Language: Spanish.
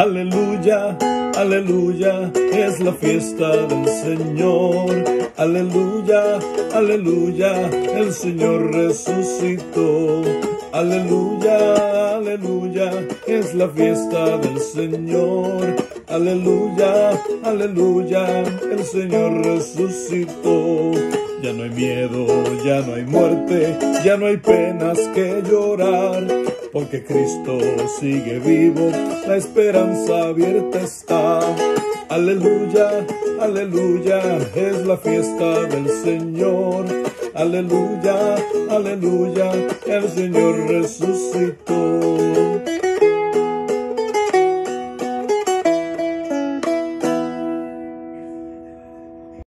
Aleluya, aleluya, es la fiesta del Señor. Aleluya, aleluya, el Señor resucitó. Aleluya, aleluya, es la fiesta del Señor. Aleluya, aleluya, el Señor resucitó. Ya no hay miedo, ya no hay muerte, ya no hay penas que llorar, porque Cristo sigue vivo, la esperanza abierta está. Aleluya, aleluya, es la fiesta del Señor. Aleluya, aleluya, el Señor resucitó.